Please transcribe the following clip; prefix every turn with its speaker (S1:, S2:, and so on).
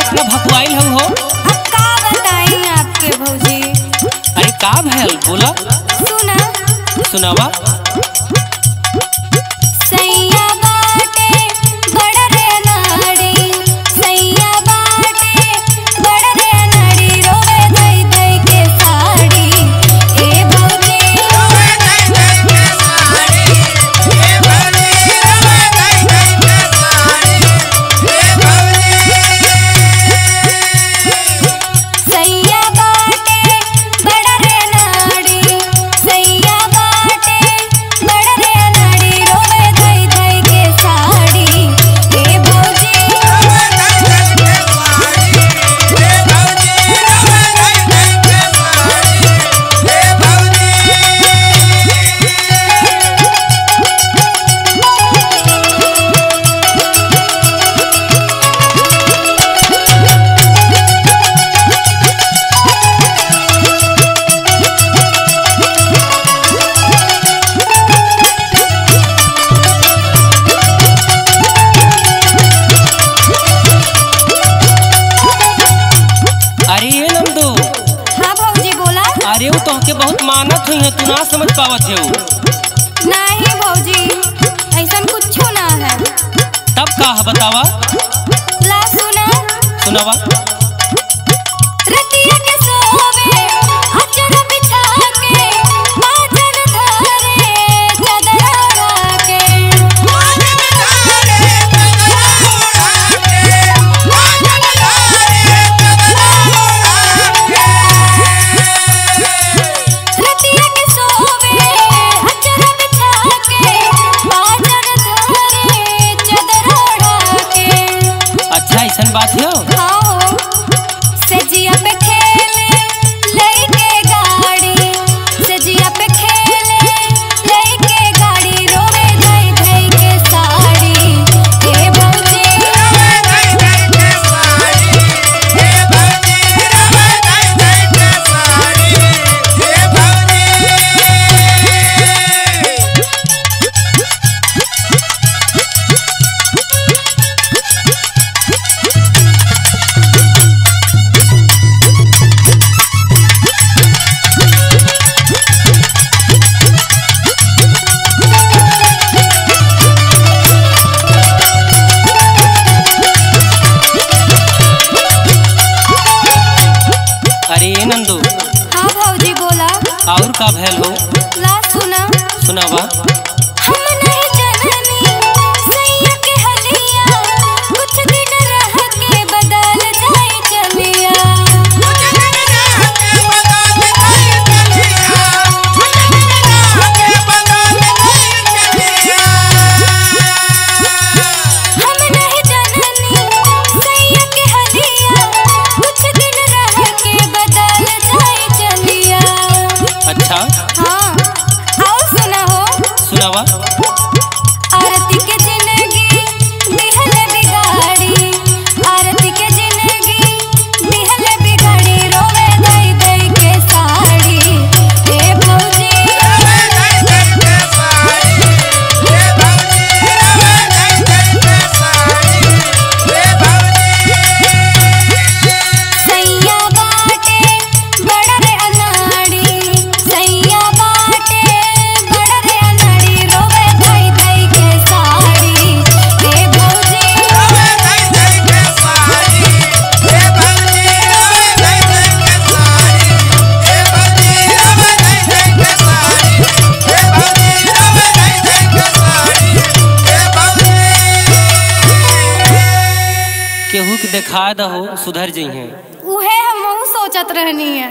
S1: काहे से भकुआइल हउ हो। अब का बताई आपके भौजी।
S2: अरे
S1: का भैल बोला।
S2: सुना। सुनावा। मानत हुई है तू ना समझ पावत है।
S1: नहीं भौजी ऐसा कुछ ना है।
S2: तब कहा बतावा?
S1: ला सुना।
S2: सुनावा।
S1: I Yo.
S2: और का भैल हो
S1: ला? सुना।
S2: सुनावा देखा दहो सुधर जइहे
S1: उहे हम सोचत रहनी है।